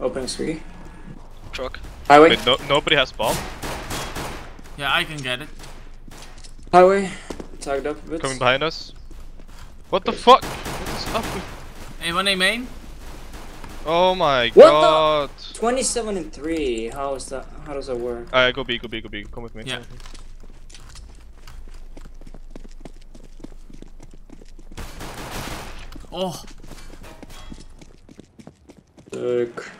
Opening three. Truck. Highway. Wait, no, nobody has bomb. Yeah, I can get it. Highway. Tagged up a bit. Coming behind us. What the fuck? What is up with... Hey, one A main. Oh my What the- god. 27 and 3. How is that? How does that work? Alright, go B, go B, go B. Come with me. Yeah. Oh, Look.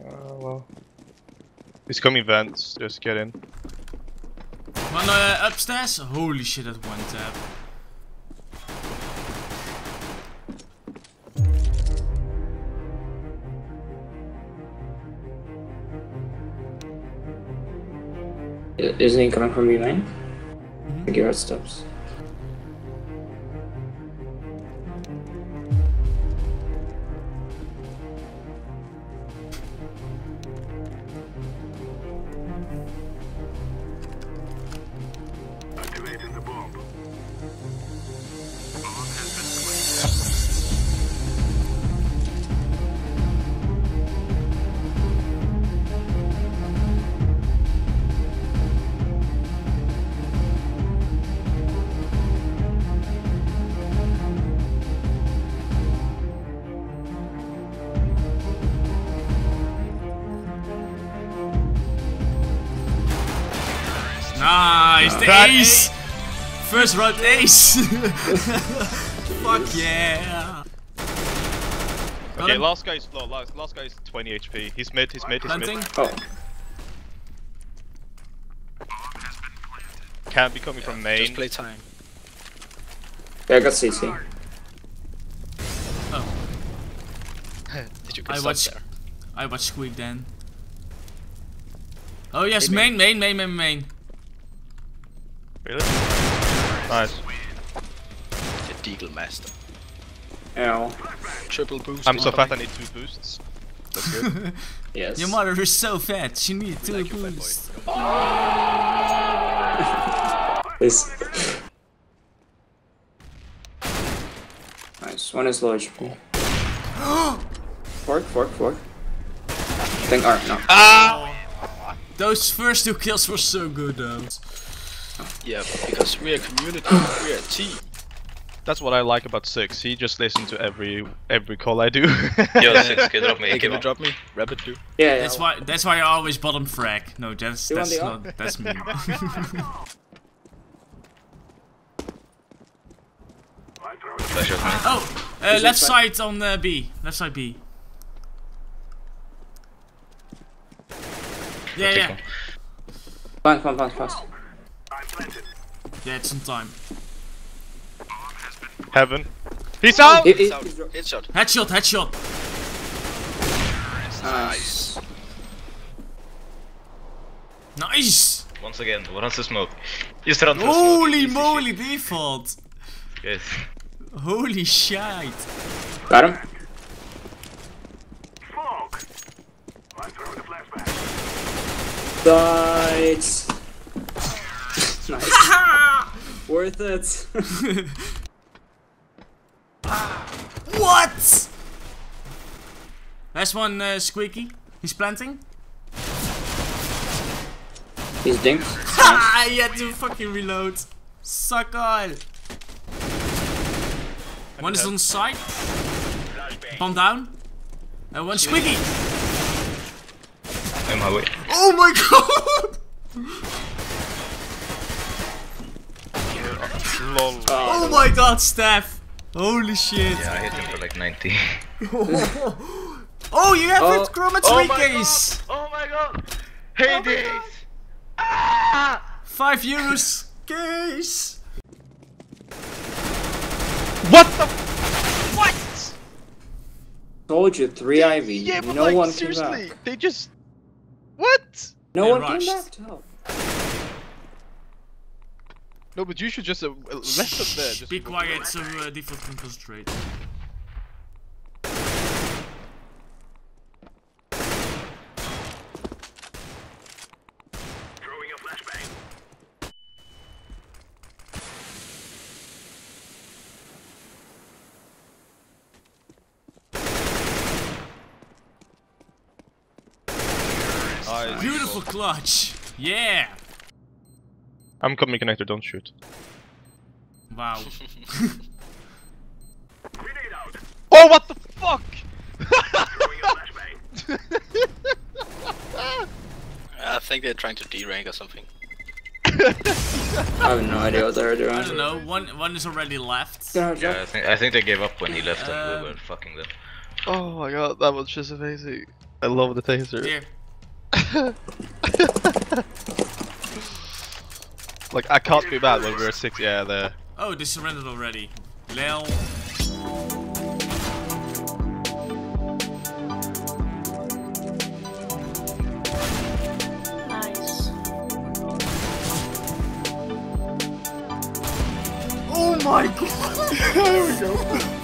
Uh, well. He's coming vents. Just get in. one uh, upstairs. Holy shit, that one tap. Isn't he coming from behind? I think he heard steps. Nice, the That ace! First round ace! Fuck yeah! Okay, him. last guy is low. Last, last guy is 20 HP. He's mid, he's mid, he's Planting. mid. Oh. Can't be coming from main. Just play time. Yeah, I got CC. Oh. Did you I get watch- stuck there? I watch Squeak then. Oh yes, main, main, main, main, main. Really? Nice. The Deagle Master. Ow. Triple boost. I'm so fat I need two boosts. That's good. Yes. Your mother is so fat, she needs two like you, fat boosts. This. nice. One is low HP. fork, fork, fork. Think R, no. Ah! Those first two kills were so good though. Yeah, because we're a community, we're a team. That's what I like about Six. He just listens to every every call I do. Yo, six, can drop me? Hey, can you drop me? Rapid do. Yeah, yeah. That's why that's why I always bottom frag. No, that's You that's the not that's me. Flash out me. oh, uh, left side on uh, B. Left side B. Yeah, yeah. one. Fast, fast, fast, fast. Yeah, it's on time. Heaven. He's out! He- he- It's out. he's dro- Headshot. Headshot, headshot. Nice. Nice. Once again, what runs the smoke? Just run through Holy smoke. moly, default. Yes. Holy shite. Got him. Nice. nice. Worth it. What? Last one, uh, Squeaky. He's planting. He's dinked. Ha! He had to fucking reload. Suck on. One is on the side. Bomb down. And one Squeaky. I'm highway. Oh my god! Lol. Oh my god, Steff. Holy shit. Yeah, I hit him for like 90. Oh, you have Oh. it Chroma Oh 3 my case. oh my god! Oh hey Hades! Five euros case. What the? What? Told you, three IV. Yeah, but no like one seriously, came back. they just. What? No They one rushed. came back to help. No, but you should just uh, uh left up there. Just Be quiet so uh, default can concentrate. Nice. Beautiful clutch! Yeah! I'm coming connector, don't shoot. Wow. Oh, what the fuck? I think they're trying to D-rank or something. I have no idea what they're doing. I don't know. One one is already left. Yeah, Yeah, I think I think they gave up when he left and Um, we were fucking them. Oh my god, that was just amazing. I love the taser. Here. Like, I can't be bad when we're six. Yeah, there. Oh, they surrendered already. Lel. Nice. Oh my god. there we go.